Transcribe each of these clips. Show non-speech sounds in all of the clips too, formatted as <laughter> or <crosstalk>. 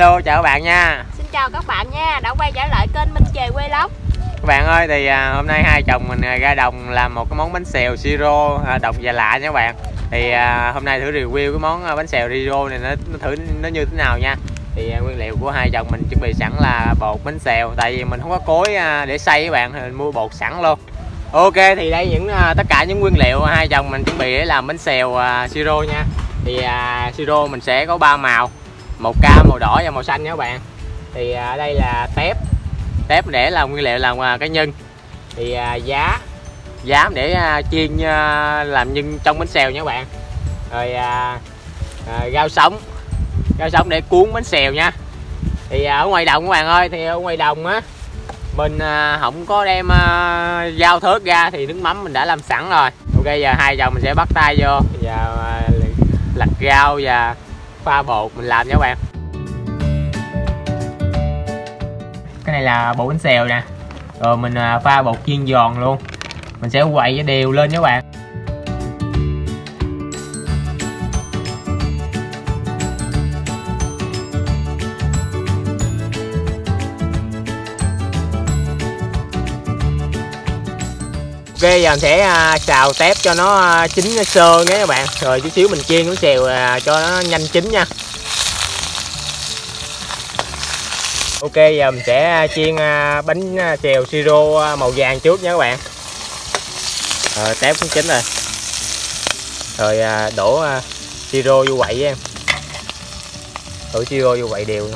hello chào các bạn nha. Xin chào các bạn nha, đã quay trở lại kênh Minh Chề Quê Lóc các bạn ơi thì à, hôm nay hai chồng mình à, ra đồng làm một cái món bánh xèo siro à, độc và lạ nha các bạn. Thì à, hôm nay thử review cái món bánh xèo siro này nó, nó thử nó như thế nào nha. Thì à, nguyên liệu của hai chồng mình chuẩn bị sẵn là bột bánh xèo tại vì mình không có cối à, để xay các bạn thì mình mua bột sẵn luôn. Ok thì đây những à, tất cả những nguyên liệu hai chồng mình chuẩn bị để làm bánh xèo à, siro nha. Thì à, siro mình sẽ có ba màu màu cam màu đỏ và màu xanh nha các bạn. Thì à, đây là tép. Tép để làm nguyên liệu làm à, cái nhân. Thì à, giá. Giá để à, chiên à, làm nhân trong bánh xèo nha các bạn. Rồi à, à, rau sống. Rau sống để cuốn bánh xèo nha. Thì à, ở ngoài đồng các bạn ơi thì ở ngoài đồng á mình à, không có đem à, dao thớt ra thì nước mắm mình đã làm sẵn rồi. Ok giờ hai chồng mình sẽ bắt tay vô. Và à, lặt rau và pha bột mình làm nha các bạn. Cái này là bột bánh xèo nè. Rồi mình à, pha bột chiên giòn luôn. Mình sẽ quậy cho đều lên nha các bạn. Ok giờ mình sẽ à, xào tép cho nó à, chín sơ nhé các bạn. Rồi chút xíu mình chiên bánh xèo à, cho nó nhanh chín nha. Ok, giờ mình sẽ chiên bánh xèo siro màu vàng trước nha các bạn. Rồi tép cũng chín rồi. Rồi đổ siro vô quậy em Đổ siro vô quậy đều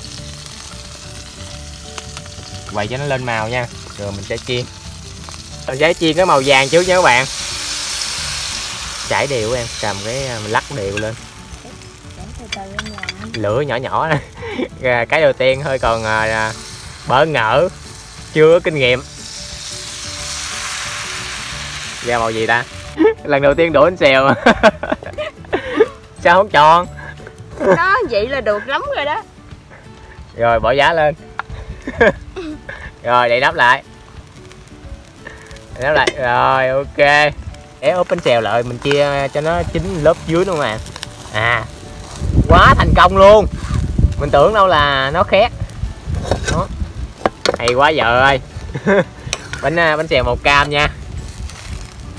Quậy cho nó lên màu nha. Rồi mình sẽ chiên mình sẽ chiên cái màu vàng trước nha các bạn. Chảy đều em cầm cái à, mình lắc đều lên. Lửa nhỏ nhỏ. <laughs> Cái đầu tiên hơi còn à, bỡ ngỡ chưa kinh nghiệm. Ra màu gì ta? <laughs> Lần đầu tiên đổ bánh xèo. <laughs> Sao không tròn? Đó, vậy là được lắm rồi đó. Rồi bỏ giá lên. Rồi đậy nắp lại nắp lại rồi ok. Để ốp bánh xèo lại mình chia cho nó chín lớp dưới luôn mà. À quá thành công luôn. Mình tưởng đâu là nó khét. Đó. Hay quá vợ ơi <laughs> bánh à, bánh xèo màu cam nha.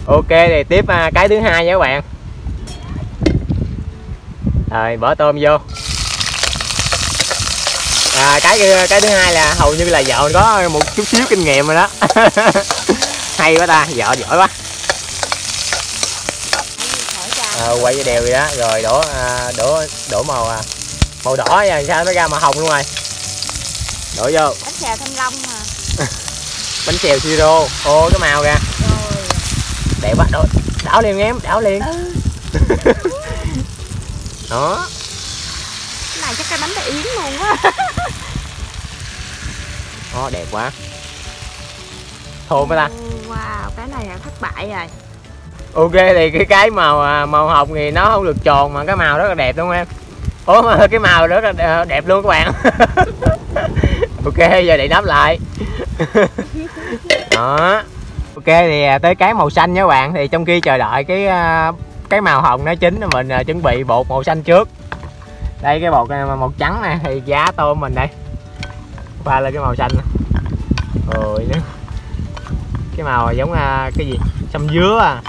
Ok thì tiếp à, cái thứ hai nha các bạn. Rồi bỏ tôm vô. À, cái cái thứ hai là hầu như là vợ có một chút xíu kinh nghiệm rồi đó <laughs> hay quá ta vợ giỏi quá. À, quay đều vậy đó rồi đổ à, đổ đổ màu à, màu đỏ rồi sao nó ra màu hồng luôn rồi. Đổ vô. Bánh xèo thanh long mà. <laughs> Bánh xèo siro ô cái màu ra Rồi. Đẹp quá đổ đảo liền em đảo liền. Ừ, <laughs> đó. Cái này chắc cái bánh tay yến luôn á. Đó đẹp quá. Thơm quá ta. Ừ, Wow, cái này là thất bại rồi. Ok thì cái cái màu à, màu hồng thì nó không được tròn mà cái màu rất là đẹp đúng không em? Ủa mà cái màu rất là đẹp luôn các bạn. <laughs> Ok giờ để nắp lại. <laughs> Đó. Ok thì à, tới cái màu xanh nha các bạn. Thì trong khi chờ đợi cái à, cái màu hồng nó chín thì mình chuẩn bị bột màu xanh trước. Đây cái bột này, màu trắng này thì giá tôm mình đây. Pha lên cái màu xanh này. rồi nữa cái màu giống à, cái gì? Sâm dứa à.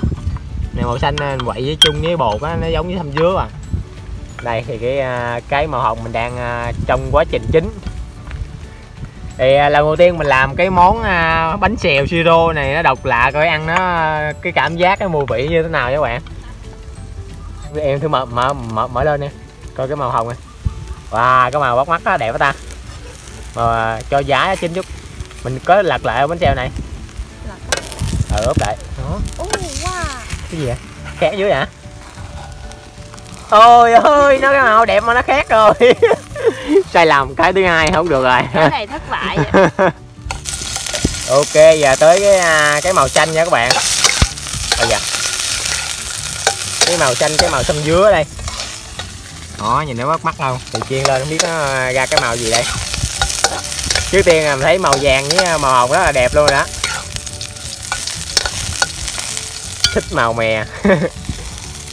Này màu xanh à, quậy với chung với bột á nó giống với sâm dứa à. Đây thì cái à, cái màu hồng mình đang à, trong quá trình chín. Thì à, lần đầu tiên mình làm cái món bánh xèo siro này nó độc lạ coi ăn nó cái cảm giác cái mùi vị như thế nào nha các bạn. Em thử mở mở mở, mở lên nè coi cái màu hồng này. Wow cái màu bắt mắt đó đẹp quá ta. Mà cho giá chín chút. Mình có lật lại bánh xèo này ờ ốp lại. Đó Ồ, wow. Cái gì vậy? Khác dưới hả ôi ơi nó cái màu đẹp mà nó khác rồi. <laughs> Sai lầm cái thứ hai không được rồi. Cái này thất bại <laughs> ok giờ tới cái à, cái màu xanh nha các bạn. Bây giờ cái màu xanh cái màu xanh dứa đây. Đó nhìn nó bắt mắt không? Thì chiên lên không biết nó ra cái màu gì đây. Trước tiên là mình thấy màu vàng với màu hồng rất là đẹp luôn rồi đó thích màu mè. <laughs>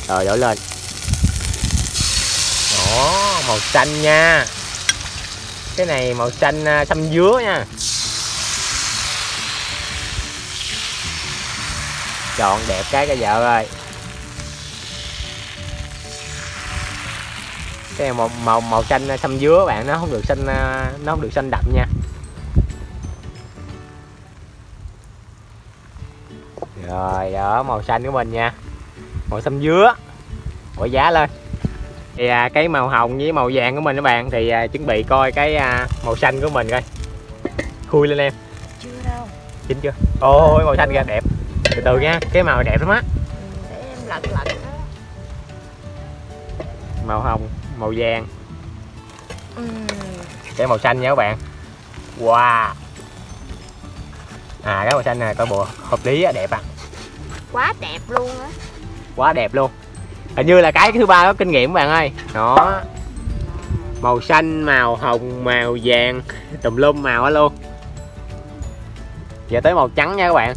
Rồi đổ lên. Đó màu xanh nha. Cái này màu xanh à, xăm dứa nha. Chọn đẹp cái cái vợ ơi. Cái màu màu màu xanh à, xăm dứa bạn nó không được xanh à, nó không được xanh đậm nha rồi đó màu xanh của mình nha. Màu xăm dứa. Bỏ giá lên. Thì à, cái màu hồng với màu vàng của mình các bạn thì à, chuẩn bị coi cái à, màu xanh của mình coi. Khui lên em. Chưa đâu. Chín chưa? Ôi màu xanh kìa đẹp. Từ từ nha cái màu đẹp lắm á. Để em lật lật đó màu hồng màu vàng. Ừ. cái màu xanh nha các bạn. Wow. À cái màu xanh này coi bộ hợp lý á đẹp à quá đẹp luôn á. Quá đẹp luôn. Hình như là cái thứ ba có kinh nghiệm các bạn ơi. Đó. Màu xanh, màu hồng, màu vàng, tùm lum, màu á luôn. Giờ tới màu trắng nha các bạn.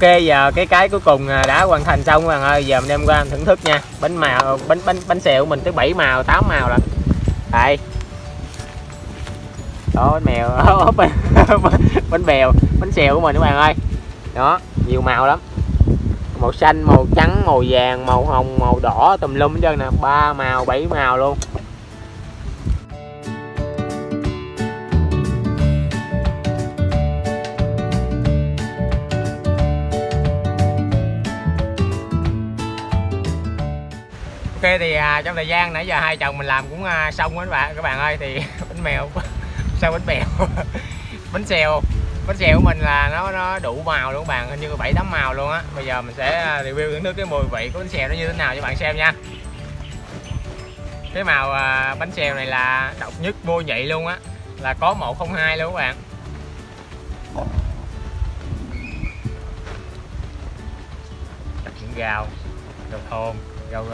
Ok giờ cái cái cuối cùng à, đã hoàn thành xong bạn ơi giờ mình đem qua thưởng thức nha. Bánh màu bánh bánh bánh xèo của mình tới 7 màu 8 màu rồi. Đây. Đó bánh mèo. <laughs> Bánh, bánh bèo bánh xèo của mình các bạn ơi. Đó nhiều màu lắm. Màu xanh màu trắng màu vàng màu hồng màu đỏ tùm lum hết trơn nè. Ba màu bảy màu luôn. Thì à, trong thời gian nãy giờ hai chồng mình làm cũng à, xong rồi các bạn các bạn ơi thì <laughs> bánh mèo <laughs> sao bánh bèo <laughs> bánh xèo bánh xèo của mình là nó nó đủ màu luôn các bạn hình như có bảy tám màu luôn á. Bây giờ mình sẽ à, review thưởng thức cái mùi vị của bánh xèo nó như thế nào cho bạn xem nha. Cái màu à, bánh xèo này là độc nhất vô nhị luôn á là có 102 luôn các bạn. Những gạo rau thơm rau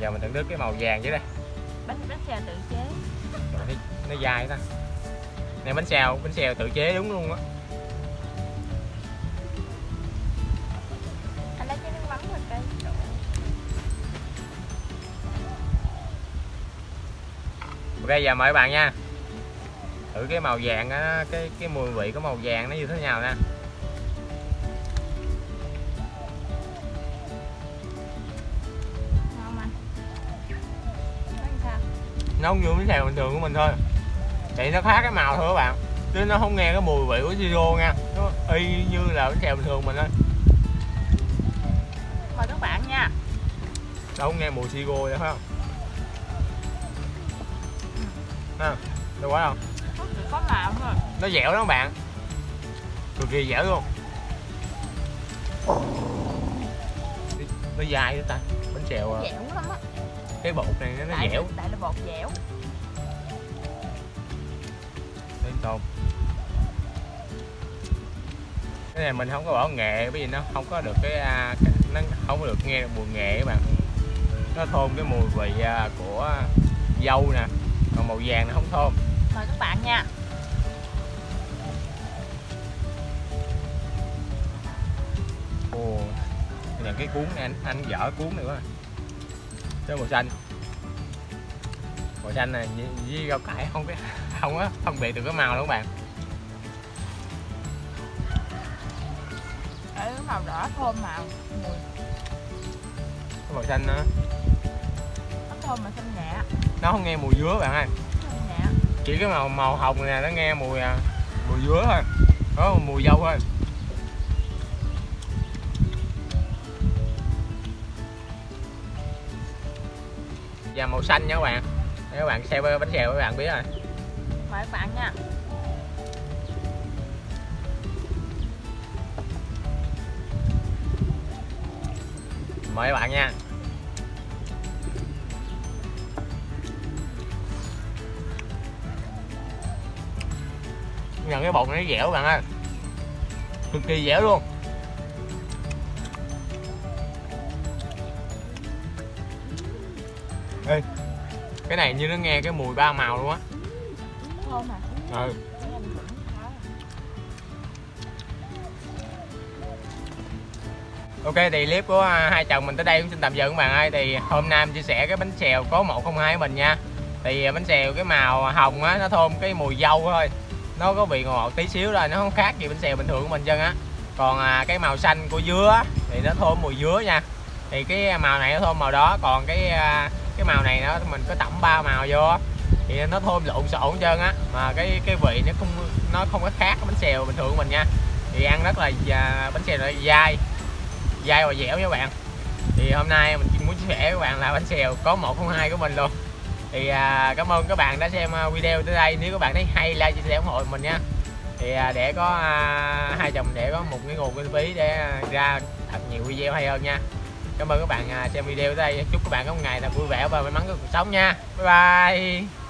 giờ mình thưởng thức cái màu vàng dưới đây. Bánh bánh xèo tự chế. Trời, nó, nó dai ta. Này bánh xèo bánh xèo tự chế đúng luôn á. Anh lấy cái nước mắm rồi cây ok giờ mời các bạn nha. Thử cái màu vàng á cái cái mùi vị của màu vàng nó như thế nào nè nó không như bánh xèo bình thường của mình thôi. Thì nó khác cái màu thôi các bạn. Chứ nó không nghe cái mùi vị của siro nha. Nó y như là bánh xèo bình thường mình thôi. Mời các bạn nha. Không nghe mùi siro vậy phải không? Ha được quá không? Có màu thôi. Nó dẻo lắm các bạn. Cực kỳ dẻo luôn. Nó dai đó ta? Bánh xèo à, dẻo cái bột này nó tại, dẻo. tại là bột dẻo. Lên tôm cái này mình không có bỏ nghệ bởi vì nó không có được cái, à, cái nó không có được nghe được mùi nghệ các bạn. Nó thơm cái mùi vị à, của dâu nè còn màu vàng nó không thơm. Mời các bạn nha. Ồ này cái cuốn này anh anh dở cuốn này quá cái màu xanh. Màu xanh này với, rau cải không cái <laughs> không á phân biệt được cái màu đâu các bạn. Cái màu đỏ thơm màu mùi. Cái màu xanh nó, nó thơm mà xanh nhẹ. Nó không nghe mùi dứa bạn ơi. Chỉ cái màu màu hồng này nó nghe mùi à, mùi dứa thôi. Có mùi dâu thôi và màu xanh nha các bạn. Nếu các bạn xem bánh xèo các bạn biết rồi. Mời các bạn nha. Mời các bạn nha. Nhận cái bột này nó dẻo các bạn ơi. Cực kỳ dẻo luôn. Ê, cái này như nó nghe cái mùi ba màu luôn á. Thơm mà. Ừ. Mình. Ok thì clip của à, hai chồng mình tới đây cũng xin tạm dừng các bạn ơi. Thì hôm nay em chia sẻ cái bánh xèo có 102 của mình nha. Thì à, bánh xèo cái màu hồng á nó thơm cái mùi dâu thôi. Nó có vị ngọt tí xíu thôi nó không khác gì bánh xèo bình thường của mình chân á. Còn à, cái màu xanh của dứa á, thì nó thơm mùi dứa nha. Thì cái màu này nó thơm màu đó. Còn cái à, cái màu này nó mình có tẩm ba màu vô thì nó thơm lộn xộn trơn á. Mà cái cái vị nó không nó không có khác bánh xèo bình thường của mình nha. Thì ăn rất là à, bánh xèo là dai dai và dẻo nha các bạn. Thì hôm nay mình muốn chia sẻ với các bạn là bánh xèo có một không hai của mình luôn. Thì à, cảm ơn các bạn đã xem à, video tới đây. Nếu các bạn thấy hay like chia sẻ ủng hộ mình nha. Thì à, để có à, hai chồng để có một cái nguồn kinh phí để à, ra thật nhiều video hay hơn nha cảm ơn các bạn à, xem video tới đây. Chúc các bạn có một ngày là vui vẻ và may mắn trong cuộc sống nha. Bye bye.